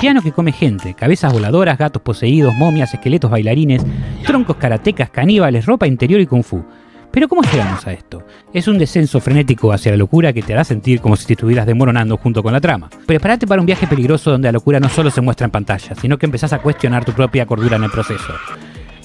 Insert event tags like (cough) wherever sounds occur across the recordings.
Piano que come gente, cabezas voladoras, gatos poseídos, momias, esqueletos bailarines, troncos karatecas, caníbales, ropa interior y kung fu. Pero ¿cómo llegamos a esto? Es un descenso frenético hacia la locura que te hará sentir como si te estuvieras desmoronando junto con la trama. Prepárate para un viaje peligroso donde la locura no solo se muestra en pantalla, sino que empezás a cuestionar tu propia cordura en el proceso.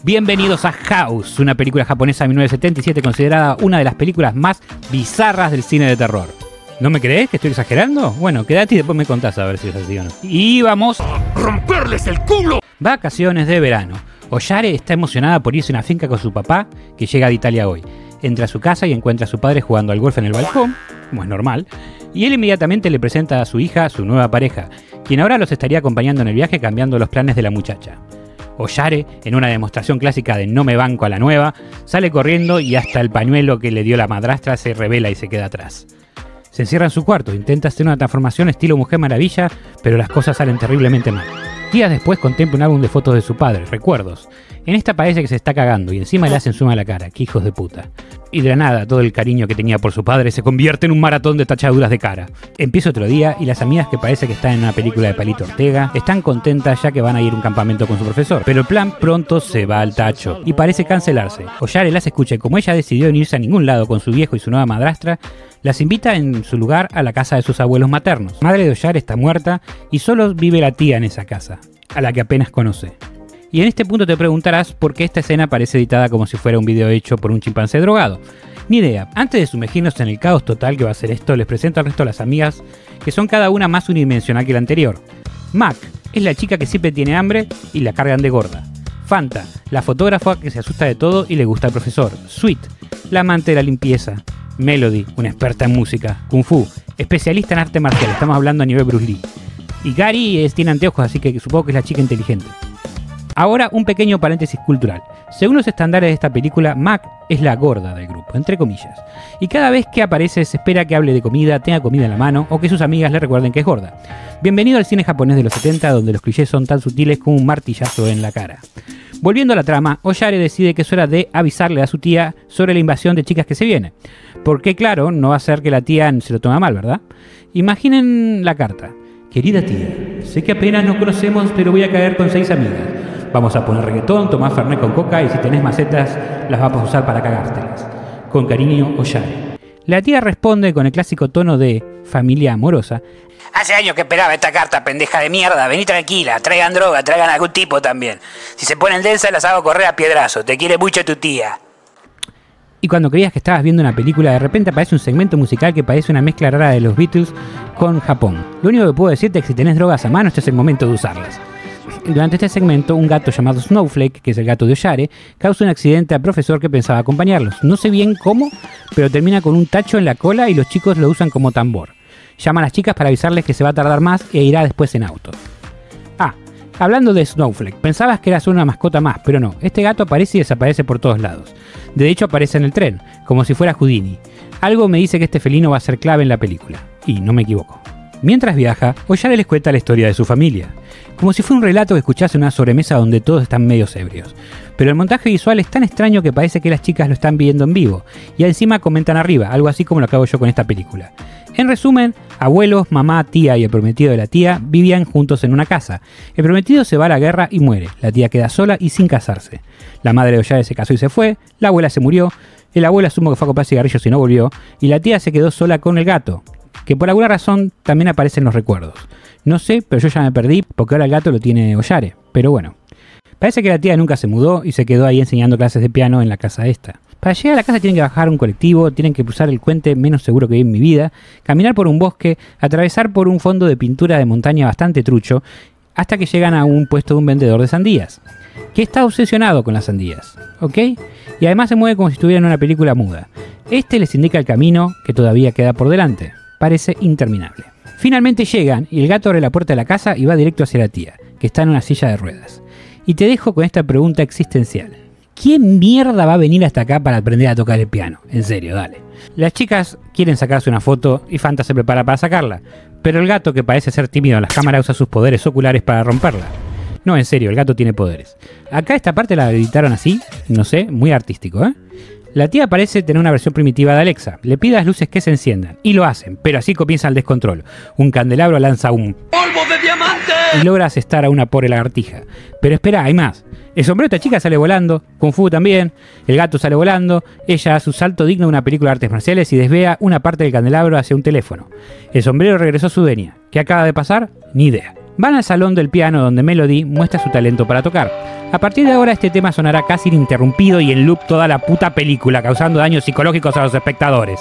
Bienvenidos a House, una película japonesa de 1977 considerada una de las películas más bizarras del cine de terror. ¿No me crees que estoy exagerando? Bueno, quédate y después me contás a ver si es así o no. Y vamos ¡Romperles el culo! Vacaciones de verano. Oyare está emocionada por irse a una finca con su papá, que llega de Italia hoy. Entra a su casa y encuentra a su padre jugando al golf en el balcón, como es normal, y él inmediatamente le presenta a su hija su nueva pareja, quien ahora los estaría acompañando en el viaje cambiando los planes de la muchacha. Oyare, en una demostración clásica de no me banco a la nueva, sale corriendo y hasta el pañuelo que le dio la madrastra se revela y se queda atrás. Se encierra en su cuarto, intenta hacer una transformación estilo Mujer Maravilla, pero las cosas salen terriblemente mal. Días después contempla un álbum de fotos de su padre, recuerdos. En esta parece que se está cagando y encima le hacen suma la cara, que hijos de puta. Y de la nada, todo el cariño que tenía por su padre se convierte en un maratón de tachaduras de cara. Empieza otro día y las amigas que parece que están en una película de Palito Ortega están contentas ya que van a ir a un campamento con su profesor. Pero el plan pronto se va al tacho y parece cancelarse. Oyare las escucha y como ella decidió no irse a ningún lado con su viejo y su nueva madrastra, las invita en su lugar a la casa de sus abuelos maternos. Madre de Oyar está muerta y solo vive la tía en esa casa, a la que apenas conoce. Y en este punto te preguntarás por qué esta escena parece editada como si fuera un video hecho por un chimpancé drogado. Ni idea. Antes de sumergirnos en el caos total que va a ser esto, les presento al resto de las amigas, que son cada una más unidimensional que la anterior. Mac es la chica que siempre tiene hambre y la cargan de gorda. Fanta, la fotógrafa que se asusta de todo y le gusta al profesor. Sweet, la amante de la limpieza. Melody, una experta en música. Kung Fu, especialista en arte marcial, estamos hablando a nivel Bruce Lee. Y Gary es, tiene anteojos, así que supongo que es la chica inteligente. Ahora un pequeño paréntesis cultural. Según los estándares de esta película, Mac es la gorda del grupo, entre comillas. Y cada vez que aparece se espera que hable de comida, tenga comida en la mano o que sus amigas le recuerden que es gorda. Bienvenido al cine japonés de los 70 donde los clichés son tan sutiles como un martillazo en la cara. Volviendo a la trama, Oyare decide que es hora de avisarle a su tía sobre la invasión de chicas que se viene. Porque claro, no va a ser que la tía se lo tome mal, ¿verdad? Imaginen la carta. Querida tía, sé que apenas nos conocemos, pero voy a caer con seis amigas. Vamos a poner reggaetón, tomar fernet con coca y si tenés macetas, las vamos a usar para cagártelas. Con cariño, Oyare. La tía responde con el clásico tono de familia amorosa. Hace años que esperaba esta carta, pendeja de mierda. Vení tranquila, traigan droga, traigan algún tipo también. Si se ponen densas, las hago correr a piedrazo. Te quiere mucho tu tía. Y cuando creías que estabas viendo una película, de repente aparece un segmento musical que parece una mezcla rara de los Beatles con Japón. Lo único que puedo decirte es que si tenés drogas a mano, este es el momento de usarlas. Durante este segmento, un gato llamado Snowflake, que es el gato de Oshare, causa un accidente al profesor que pensaba acompañarlos. No sé bien cómo, pero termina con un tacho en la cola y los chicos lo usan como tambor. Llama a las chicas para avisarles que se va a tardar más e irá después en auto. Ah, hablando de Snowflake, pensabas que era solo una mascota más, pero no. Este gato aparece y desaparece por todos lados. De hecho, aparece en el tren, como si fuera Houdini. Algo me dice que este felino va a ser clave en la película. Y no me equivoco. Mientras viaja, Oyare les cuenta la historia de su familia, como si fuera un relato que escuchase en una sobremesa donde todos están medio ebrios. Pero el montaje visual es tan extraño que parece que las chicas lo están viendo en vivo, y encima comentan arriba, algo así como lo acabo yo con esta película. En resumen, abuelos, mamá, tía y el prometido de la tía vivían juntos en una casa. El prometido se va a la guerra y muere, la tía queda sola y sin casarse. La madre de Oyare se casó y se fue, la abuela se murió, el abuelo asumo que fue a comprar cigarrillos y no volvió, y la tía se quedó sola con el gato, que por alguna razón también aparece en los recuerdos. No sé, pero yo ya me perdí porque ahora el gato lo tiene Oyare. Pero bueno. Parece que la tía nunca se mudó y se quedó ahí enseñando clases de piano en la casa esta. Para llegar a la casa tienen que bajar un colectivo, tienen que cruzar el puente menos seguro que vi en mi vida, caminar por un bosque, atravesar por un fondo de pintura de montaña bastante trucho, hasta que llegan a un puesto de un vendedor de sandías, que está obsesionado con las sandías, ¿ok? Y además se mueve como si estuviera en una película muda. Este les indica el camino que todavía queda por delante. Parece interminable. Finalmente llegan y el gato abre la puerta de la casa y va directo hacia la tía, que está en una silla de ruedas. Y te dejo con esta pregunta existencial. ¿Quién mierda va a venir hasta acá para aprender a tocar el piano? En serio, dale. Las chicas quieren sacarse una foto y Fanta se prepara para sacarla, pero el gato, que parece ser tímido en las cámaras, usa sus poderes oculares para romperla. No, en serio, el gato tiene poderes. Acá esta parte la editaron así, no sé, muy artístico, ¿eh? La tía parece tener una versión primitiva de Alexa. Le pide a las luces que se enciendan. Y lo hacen, pero así comienza el descontrol. Un candelabro lanza un ¡Polvo de diamante! y logra asestar a una pobre lagartija. Pero espera, hay más. El sombrero de esta chica sale volando, Kung Fu también, el gato sale volando, ella hace un salto digno de una película de artes marciales y desvía una parte del candelabro hacia un teléfono. El sombrero regresó a su dueña. ¿Qué acaba de pasar? Ni idea. Van al salón del piano donde Melody muestra su talento para tocar. A partir de ahora este tema sonará casi ininterrumpido y en loop toda la puta película, causando daños psicológicos a los espectadores.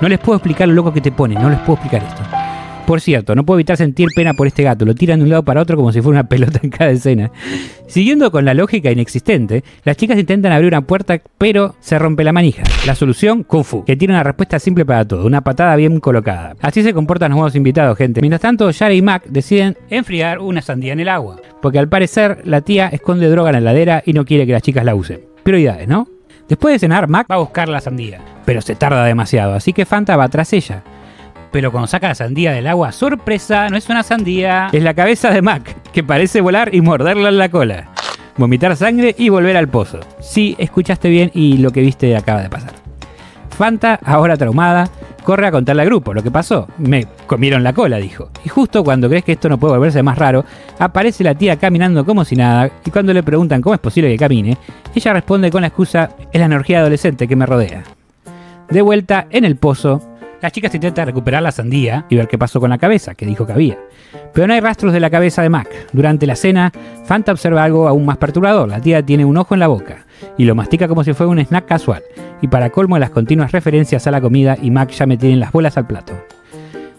No les puedo explicar lo loco que te pone, no les puedo explicar esto. Por cierto, no puedo evitar sentir pena por este gato, lo tiran de un lado para otro como si fuera una (laughs) pelota en cada escena. Siguiendo con la lógica inexistente, las chicas intentan abrir una puerta, pero se rompe la manija. La solución, Kung Fu, que tiene una respuesta simple para todo, una patada bien colocada. Así se comportan los nuevos invitados, gente. Mientras tanto, Shara y Mac deciden enfriar una sandía en el agua, porque al parecer la tía esconde droga en la heladera y no quiere que las chicas la usen. Prioridades, ¿no? Después de cenar, Mac va a buscar la sandía, pero se tarda demasiado, así que Fanta va tras ella pero cuando saca la sandía del agua, sorpresa, no es una sandía, es la cabeza de Mac, que parece volar y morderla en la cola. Vomitar sangre y volver al pozo. Sí, escuchaste bien y lo que viste acaba de pasar. Fanta, ahora traumada, corre a contarle al grupo lo que pasó. Me comieron la cola, dijo. Y justo cuando crees que esto no puede volverse más raro, aparece la tía caminando como si nada, y cuando le preguntan cómo es posible que camine, ella responde con la excusa, es la energía adolescente que me rodea. De vuelta en el pozo, las chicas intentan recuperar la sandía y ver qué pasó con la cabeza, que dijo que había. Pero no hay rastros de la cabeza de Mac. Durante la cena, Fanta observa algo aún más perturbador. La tía tiene un ojo en la boca y lo mastica como si fuera un snack casual. Y para colmo de las continuas referencias a la comida y Mac ya me tienen las bolas al plato.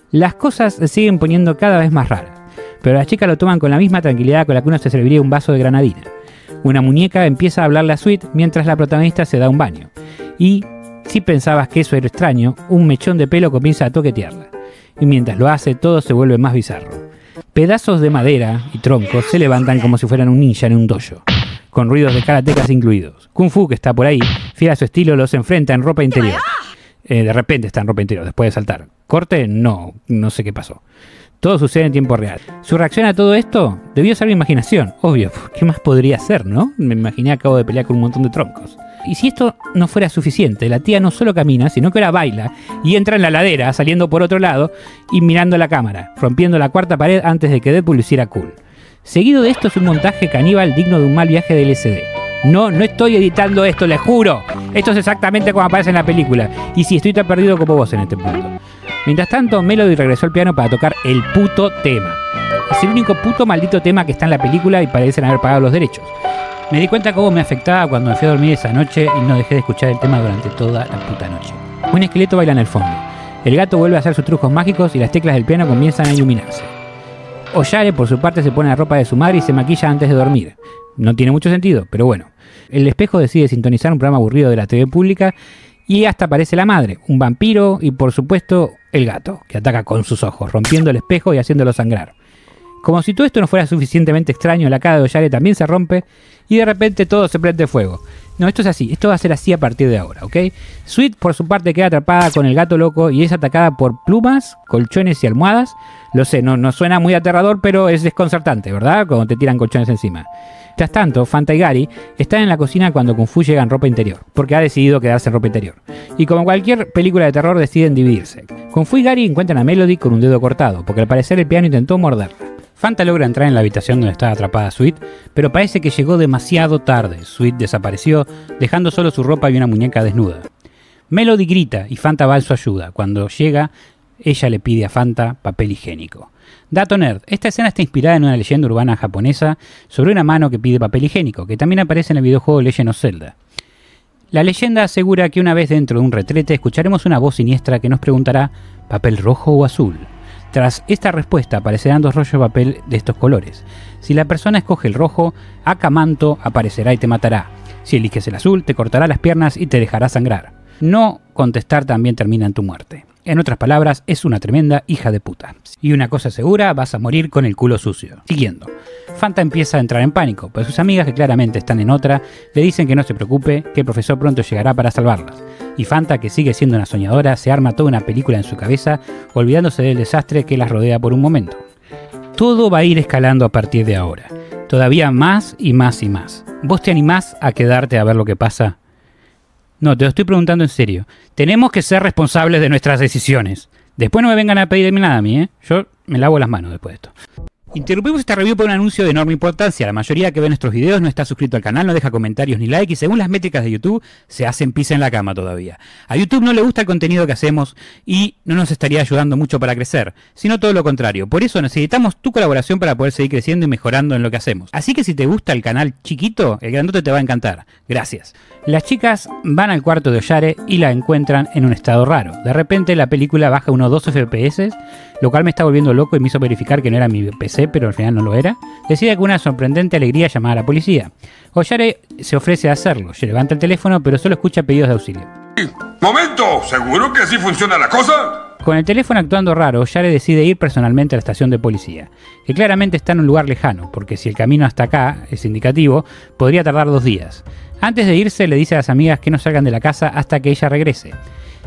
Las cosas se siguen poniendo cada vez más raras, pero las chicas lo toman con la misma tranquilidad con la que uno se serviría un vaso de granadina. Una muñeca empieza a hablarle a Sweet mientras la protagonista se da un baño. Y si pensabas que eso era extraño, un mechón de pelo comienza a toquetearla. Y mientras lo hace, todo se vuelve más bizarro. Pedazos de madera y troncos se levantan como si fueran un ninja en un dojo, con ruidos de karatecas incluidos. Kung Fu, que está por ahí, fiel a su estilo, los enfrenta en ropa interior. Eh, de repente está en ropa interior, después de saltar. Corte, no, no sé qué pasó. Todo sucede en tiempo real. Su reacción a todo esto debió ser mi imaginación, obvio. (laughs) ¿Qué más podría ser, no? Me imaginé acabo de pelear con un montón de troncos. Y si esto no fuera suficiente, la tía no solo camina, sino que ahora baila y entra en la ladera, saliendo por otro lado y mirando la cámara, rompiendo la cuarta pared antes de que Deadpool hiciera cool. Seguido de esto es un montaje caníbal digno de un mal viaje del LSD. No, no estoy editando esto, les juro. Esto es exactamente como aparece en la película. Y si estoy tan perdido como vos en este punto. Mientras tanto, Melody regresó al piano para tocar el puto tema. Es el único puto maldito tema que está en la película y parecen haber pagado los derechos. Me di cuenta cómo me afectaba cuando me fui a dormir esa noche y no dejé de escuchar el tema durante toda la puta noche. Un esqueleto baila en el fondo. El gato vuelve a hacer sus trucos mágicos y las teclas del piano comienzan a iluminarse. Oyare, por su parte, se pone la ropa de su madre y se maquilla antes de dormir. No tiene mucho sentido, pero bueno. El espejo decide sintonizar un programa aburrido de la TV pública y hasta aparece la madre, un vampiro y por supuesto el gato, que ataca con sus ojos, rompiendo el espejo y haciéndolo sangrar. Como si todo esto no fuera suficientemente extraño, la cara de Oyare también se rompe y de repente todo se prende fuego. No, esto es así, esto va a ser así a partir de ahora, ¿ok? Sweet por su parte queda atrapada con el gato loco y es atacada por plumas, colchones y almohadas. Lo sé, no, no suena muy aterrador, pero es desconcertante, ¿verdad? Cuando te tiran colchones encima. Mientras tanto, Fanta y Gary están en la cocina cuando Kung Fu llega en ropa interior, porque ha decidido quedarse en ropa interior. Y como cualquier película de terror deciden dividirse. Kung Fu y Gary encuentran a Melody con un dedo cortado, porque al parecer el piano intentó morderla. Fanta logra entrar en la habitación donde estaba atrapada Sweet, pero parece que llegó demasiado tarde. Sweet desapareció, dejando solo su ropa y una muñeca desnuda. Melody grita y Fanta va a su ayuda. Cuando llega, ella le pide a Fanta papel higiénico. Dato nerd, esta escena está inspirada en una leyenda urbana japonesa sobre una mano que pide papel higiénico, que también aparece en el videojuego Legend of Zelda. La leyenda asegura que una vez dentro de un retrete escucharemos una voz siniestra que nos preguntará ¿papel rojo o azul? Tras esta respuesta aparecerán dos rollos de papel de estos colores. Si la persona escoge el rojo, Akamanto aparecerá y te matará. Si eliges el azul, te cortará las piernas y te dejará sangrar. No contestar también termina en tu muerte. En otras palabras, es una tremenda hija de puta. Y una cosa segura, vas a morir con el culo sucio. Siguiendo. Fanta empieza a entrar en pánico, pero sus amigas, que claramente están en otra, le dicen que no se preocupe, que el profesor pronto llegará para salvarlas. Y Fanta, que sigue siendo una soñadora, se arma toda una película en su cabeza, olvidándose del desastre que las rodea por un momento. Todo va a ir escalando a partir de ahora. Todavía más y más y más. ¿Vos te animás a quedarte a ver lo que pasa? No, te lo estoy preguntando en serio. Tenemos que ser responsables de nuestras decisiones. Después no me vengan a pedirme nada a mí, ¿eh? Yo me lavo las manos después de esto. Interrumpimos esta review por un anuncio de enorme importancia. La mayoría que ve nuestros videos no está suscrito al canal, no deja comentarios ni like y según las métricas de YouTube se hacen pis en la cama todavía. A YouTube no le gusta el contenido que hacemos y no nos estaría ayudando mucho para crecer, sino todo lo contrario. Por eso necesitamos tu colaboración para poder seguir creciendo y mejorando en lo que hacemos. Así que si te gusta el canal chiquito, el grandote te va a encantar. Gracias. Las chicas van al cuarto de Ollare y la encuentran en un estado raro. De repente la película baja unos 2 FPS, lo cual me está volviendo loco y me hizo verificar que no era mi PC pero al final no lo era, decide con una sorprendente alegría llamar a la policía. Ollare se ofrece a hacerlo, se levanta el teléfono pero solo escucha pedidos de auxilio. ¡Momento! ¿Seguro que así funciona la cosa? Con el teléfono actuando raro, Ollare decide ir personalmente a la estación de policía, que claramente está en un lugar lejano, porque si el camino hasta acá es indicativo, podría tardar dos días. Antes de irse le dice a las amigas que no salgan de la casa hasta que ella regrese.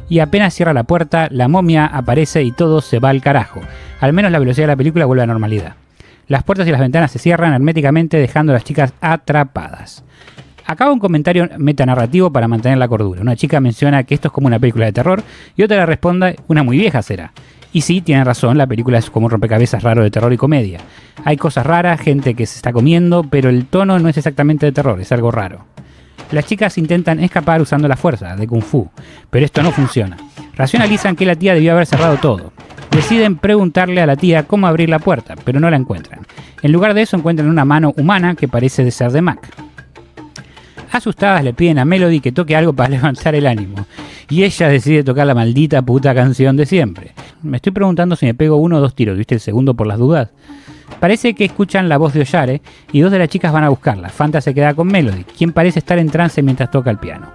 Y apenas cierra la puerta, la momia aparece y todo se va al carajo. Al menos la velocidad de la película vuelve a la normalidad. Las puertas y las ventanas se cierran herméticamente dejando a las chicas atrapadas. Acaba un comentario metanarrativo para mantener la cordura. Una chica menciona que esto es como una película de terror y otra le responde, una muy vieja será. Y sí, tiene razón, la película es como un rompecabezas raro de terror y comedia. Hay cosas raras, gente que se está comiendo, pero el tono no es exactamente de terror, es algo raro. Las chicas intentan escapar usando la fuerza de Kung Fu, pero esto no funciona. Racionalizan que la tía debió haber cerrado todo. Deciden preguntarle a la tía cómo abrir la puerta, pero no la encuentran. En lugar de eso encuentran una mano humana que parece de ser de Mac. Asustadas le piden a Melody que toque algo para (laughs) levantar el ánimo. Y ella decide tocar la maldita puta canción de siempre. Me estoy preguntando si me pego uno o dos tiros, ¿viste el segundo por las dudas? Parece que escuchan la voz de Ollare y dos de las chicas van a buscarla. Fanta se queda con Melody, quien parece estar en trance mientras toca el piano.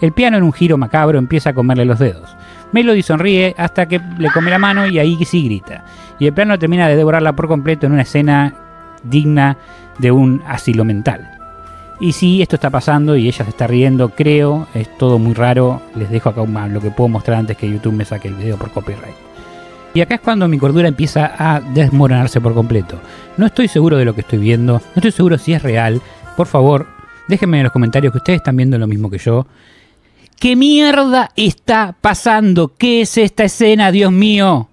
El piano en un giro macabro empieza a comerle los dedos. Melody sonríe hasta que le come la mano y ahí sí grita. Y el piano termina de devorarla por completo en una escena digna de un asilo mental. Y sí, esto está pasando y ella se está riendo, creo, es todo muy raro. Les dejo acá lo que puedo mostrar antes que YouTube me saque el video por copyright. Y acá es cuando mi cordura empieza a desmoronarse por completo. No estoy seguro de lo que estoy viendo, no estoy seguro si es real. Por favor, déjenme en los comentarios que ustedes están viendo lo mismo que yo. ¿Qué mierda está pasando? ¿Qué es esta escena, Dios mío?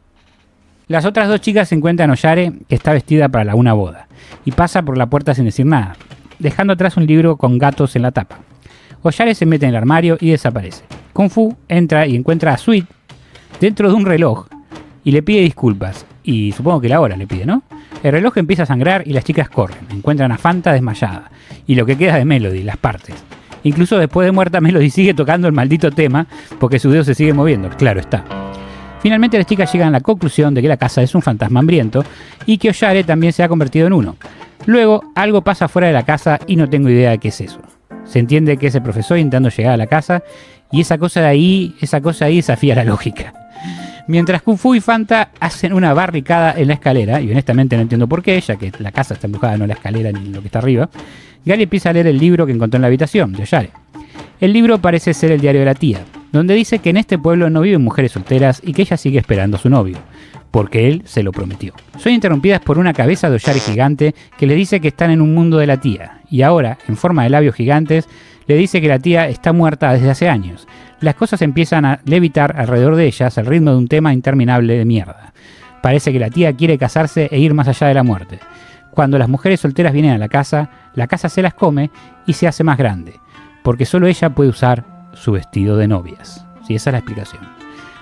Las otras dos chicas se encuentran a Ollare, que está vestida para la una boda, y pasa por la puerta sin decir nada, dejando atrás un libro con gatos en la tapa. Ollare se mete en el armario y desaparece. Kung Fu entra y encuentra a Sweet dentro de un reloj y le pide disculpas. Y supongo que la hora le pide, ¿no? El reloj empieza a sangrar y las chicas corren. Encuentran a Fanta desmayada. Y lo que queda de Melody, las partes. Incluso después de muerta, (laughs) Melody sigue tocando el maldito tema porque su dedo se sigue moviendo, claro está. Finalmente las chicas llegan a la conclusión de que la casa es un fantasma hambriento y que Ollare también se ha convertido en uno. Luego algo pasa fuera de la casa y no tengo idea de qué es eso. Se entiende que es el profesor intentando llegar a la casa y esa cosa de ahí, esa cosa ahí desafía la lógica. Mientras Kung Fu y Fanta hacen una barricada en la escalera, y honestamente no entiendo por qué, ya que la casa está embrujada, no la escalera ni lo que está arriba, Gali empieza a leer el libro que encontró en la habitación de Ollare. El libro parece ser el diario de la tía, donde dice que en este pueblo no viven mujeres solteras y que ella sigue esperando a su novio, porque él se lo prometió. Son interrumpidas por una cabeza de Ollare gigante que le dice que están en un mundo de la tía, y ahora, en forma de labios gigantes, le dice que la tía está muerta desde hace años. Las cosas empiezan a levitar alrededor de ellas al ritmo de un tema interminable de mierda. Parece que la tía quiere casarse e ir más allá de la muerte. Cuando las mujeres solteras vienen a la casa, la casa se las come y se hace más grande, porque solo ella puede usar su vestido de novias. Sí, esa es la explicación.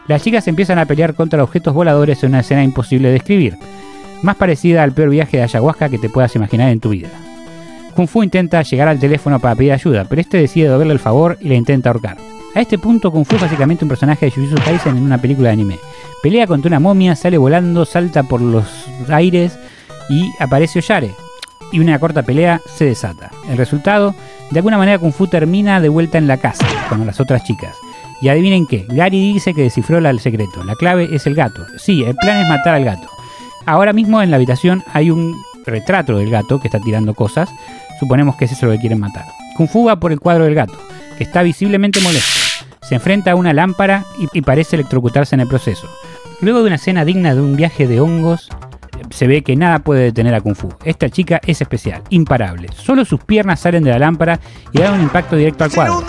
Las chicas empiezan a pelear contra objetos voladores en una escena imposible de describir, más parecida al peor viaje de ayahuasca que te puedas imaginar en tu vida. Kung Fu intenta llegar al teléfono para pedir ayuda, pero este decide doberle el favor y la intenta ahorcar. A este punto, Kung Fu es básicamente un personaje de Jujutsu Kaisen en una película de anime. Pelea contra una momia, sale volando, salta por los aires y aparece Ollare. Y una corta pelea se desata. El resultado, de alguna manera Kung Fu termina de vuelta en la casa con las otras chicas. Y adivinen qué, Gary dice que descifró el secreto. La clave es el gato. Sí, el plan es matar al gato. Ahora mismo en la habitación hay un retrato del gato que está tirando cosas. Suponemos que es eso lo que quieren matar. Kung Fu va por el cuadro del gato, que está visiblemente molesto. Se enfrenta a una lámpara y, parece electrocutarse en el proceso. Luego de una escena digna de un viaje de hongos, se ve que nada puede detener a Kung Fu. Esta chica es especial, imparable. Solo sus piernas salen de la lámpara y dan un impacto directo al cuadro.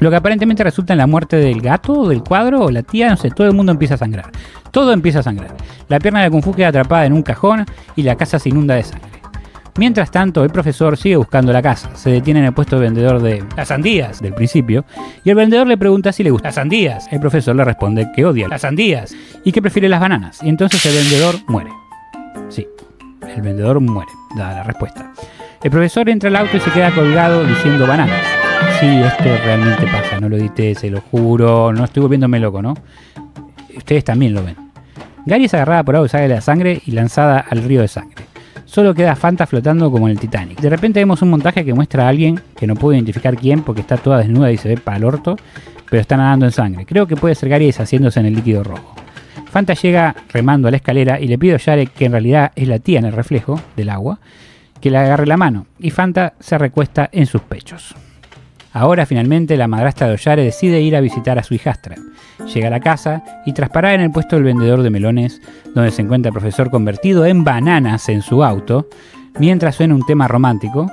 Lo que aparentemente resulta en la muerte del gato, del cuadro, o la tía, no sé, todo el mundo empieza a sangrar. Todo empieza a sangrar. La pierna de Kung Fu queda atrapada en un cajón y la casa se inunda de sangre. Mientras tanto, el profesor sigue buscando la casa. Se detiene en el puesto de vendedor de las sandías del principio y el vendedor le pregunta si le gustan las sandías. El profesor le responde que odia las sandías y que prefiere las bananas. Y entonces el vendedor muere. Sí, el vendedor muere, da la respuesta. El profesor entra al auto y se queda colgado diciendo bananas. Sí, esto realmente pasa, no lo edité, se lo juro, no estoy volviéndome loco, ¿no? Ustedes también lo ven. Gary es agarrada por sale de la sangre y lanzada al río de sangre. Solo queda Fanta flotando como en el Titanic. De repente vemos un montaje que muestra a alguien que no puedo identificar quién porque está toda desnuda y se ve para el orto, pero está nadando en sangre. Creo que puede ser Gary deshaciéndose en el líquido rojo. Fanta llega remando a la escalera y le pide a Yare, que en realidad es la tía en el reflejo del agua, que le agarre la mano, y Fanta se recuesta en sus pechos. Ahora finalmente la madrastra de Ollare decide ir a visitar a su hijastra. Llega a la casa y tras parar en el puesto del vendedor de melones, donde se encuentra el profesor convertido en bananas en su auto, mientras suena un tema romántico,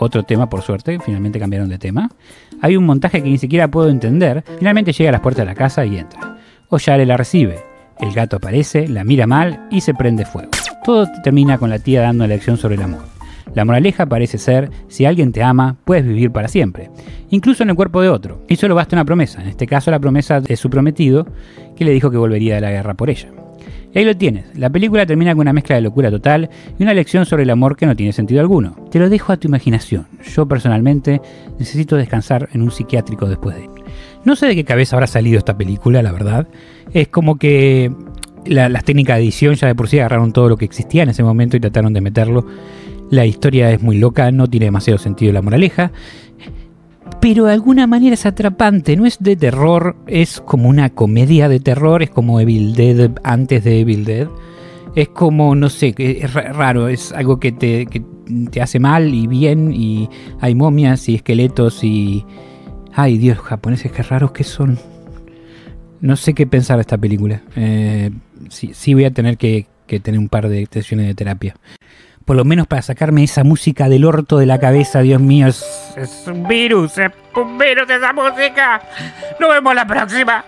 otro tema por suerte, finalmente cambiaron de tema, hay un montaje que ni siquiera puedo entender, finalmente llega a las puertas de la casa y entra. Ollare la recibe, el gato aparece, la mira mal y se prende fuego. Todo termina con la tía dando la lección sobre el amor. La moraleja parece ser, si alguien te ama, puedes vivir para siempre, incluso en el cuerpo de otro. Y solo basta una promesa, en este caso la promesa de su prometido, que le dijo que volvería de la guerra por ella. Y ahí lo tienes, la película termina con una mezcla de locura total y una lección sobre el amor que no tiene sentido alguno. Te lo dejo a tu imaginación, yo personalmente necesito descansar en un psiquiátrico después de. No sé de qué cabeza habrá salido esta película, la verdad. Es como que las técnicas de edición ya de por sí agarraron todo lo que existía en ese momento y trataron de meterlo la historia es muy loca, no tiene demasiado sentido la moraleja. Pero de alguna manera es atrapante, no es de terror, es como una comedia de terror, es como Evil Dead antes de Evil Dead. Es como, no sé, es raro, es algo que te, te hace mal y bien, y hay momias y esqueletos y... Ay Dios, japoneses, qué raros que son. No sé qué pensar de esta película. Eh, sí, voy a tener que, tener un par de sesiones de terapia por lo menos para sacarme esa música del orto de la cabeza, Dios mío, es un virus, es un virus esa música. Nos vemos la próxima.